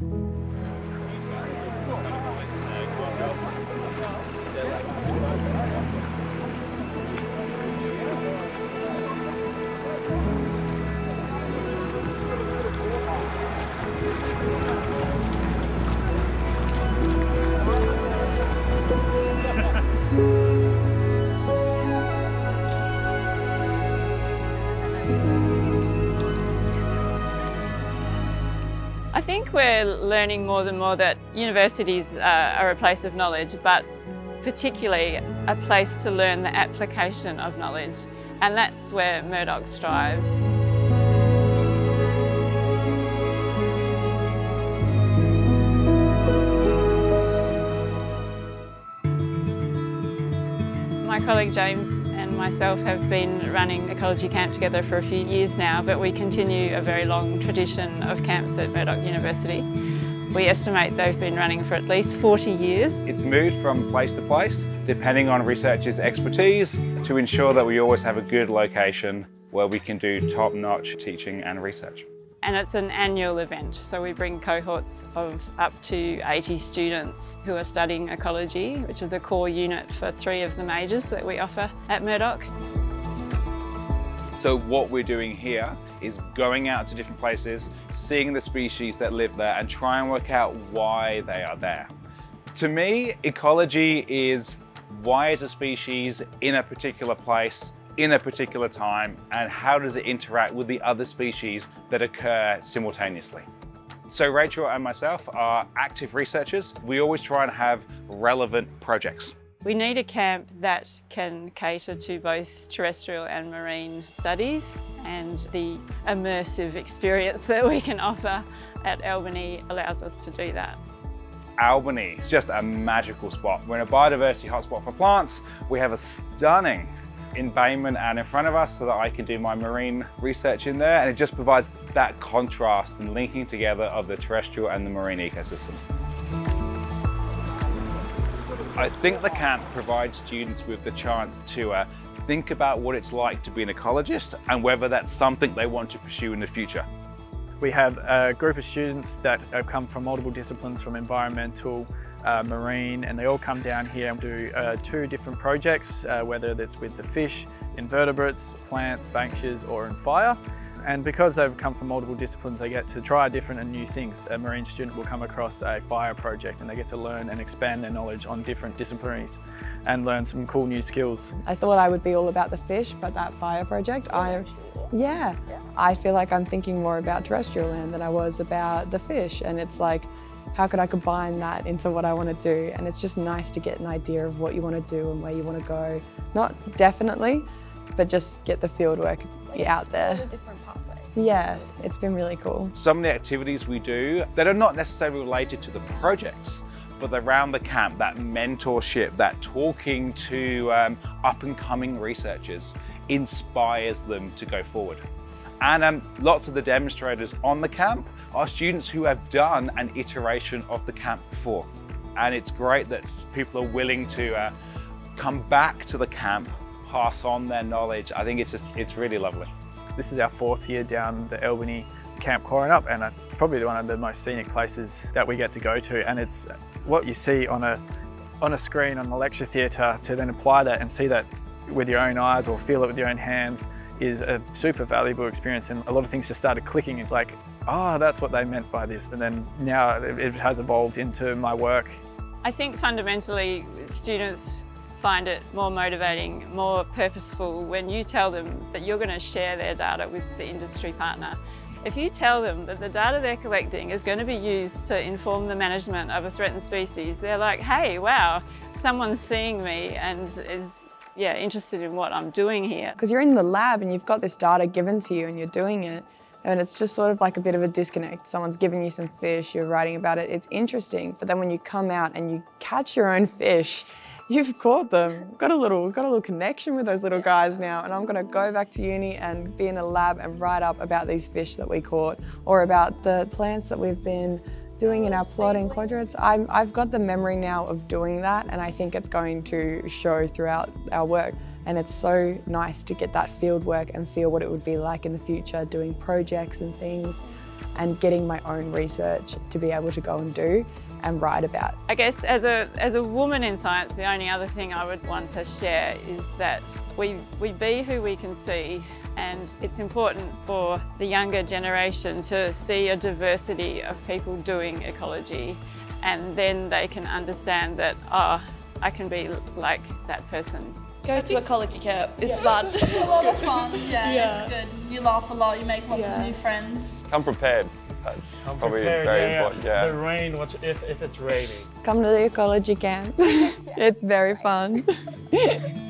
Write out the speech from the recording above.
you I think we're learning more and more that universities uh, are a place of knowledge, but particularly a place to learn the application of knowledge. And that's where Murdoch strives. My colleague James myself have been running Ecology Camp together for a few years now, but we continue a very long tradition of camps at Murdoch University. We estimate they've been running for at least 40 years. It's moved from place to place, depending on researchers' expertise, to ensure that we always have a good location where we can do top-notch teaching and research. And it's an annual event, so we bring cohorts of up to 80 students who are studying ecology, which is a core unit for three of the majors that we offer at Murdoch. So what we're doing here is going out to different places, seeing the species that live there and try and work out why they are there. To me, ecology is why is a species in a particular place in a particular time and how does it interact with the other species that occur simultaneously. So Rachel and myself are active researchers. We always try and have relevant projects. We need a camp that can cater to both terrestrial and marine studies and the immersive experience that we can offer at Albany allows us to do that. Albany is just a magical spot. We're in a biodiversity hotspot for plants. We have a stunning embayment and in front of us so that I can do my marine research in there and it just provides that contrast and linking together of the terrestrial and the marine ecosystem. I think the camp provides students with the chance to uh, think about what it's like to be an ecologist and whether that's something they want to pursue in the future. We have a group of students that have come from multiple disciplines from environmental, uh, marine, and they all come down here and do uh, two different projects, uh, whether it's with the fish, invertebrates, plants, banksia, or in fire. And because they've come from multiple disciplines, they get to try different and new things. A marine student will come across a fire project and they get to learn and expand their knowledge on different disciplines and learn some cool new skills. I thought I would be all about the fish, but that fire project, I, yeah, yeah, I feel like I'm thinking more about terrestrial land than I was about the fish. And it's like, how could I combine that into what I want to do? And it's just nice to get an idea of what you want to do and where you want to go. Not definitely, but just get the field work out there. Yeah, it's been really cool. Some of the activities we do that are not necessarily related to the projects, but around the camp, that mentorship, that talking to um, up and coming researchers inspires them to go forward. And um, lots of the demonstrators on the camp are students who have done an iteration of the camp before. And it's great that people are willing to uh, come back to the camp, pass on their knowledge. I think it's just, it's really lovely. This is our fourth year down the Albany Camp Quaranup and it's probably one of the most scenic places that we get to go to and it's what you see on a, on a screen on the lecture theatre to then apply that and see that with your own eyes or feel it with your own hands is a super valuable experience and a lot of things just started clicking like, oh, that's what they meant by this. And then now it has evolved into my work. I think fundamentally students find it more motivating, more purposeful when you tell them that you're going to share their data with the industry partner. If you tell them that the data they're collecting is going to be used to inform the management of a threatened species, they're like, hey, wow, someone's seeing me and is yeah, interested in what I'm doing here. Because you're in the lab and you've got this data given to you and you're doing it and it's just sort of like a bit of a disconnect. Someone's giving you some fish, you're writing about it, it's interesting, but then when you come out and you catch your own fish, You've caught them. Got a little, got a little connection with those little guys now, and I'm gonna go back to uni and be in a lab and write up about these fish that we caught, or about the plants that we've been doing in our plotting quadrants. i have got the memory now of doing that, and I think it's going to show throughout our work. And it's so nice to get that field work and feel what it would be like in the future, doing projects and things. and getting my own research to be able to go and do and write about. I guess as a, as a woman in science, the only other thing I would want to share is that we, we be who we can see and it's important for the younger generation to see a diversity of people doing ecology and then they can understand that, oh, I can be like that person. Go to ecology camp. It's fun. It's a lot of fun. Yeah, Yeah. it's good. You laugh a lot. You make lots Yeah. of new friends. Come prepared. That's I'm probably prepared, very yeah, important. Yeah. The rain, what's if, if it's raining. Come to the ecology camp. it's very fun.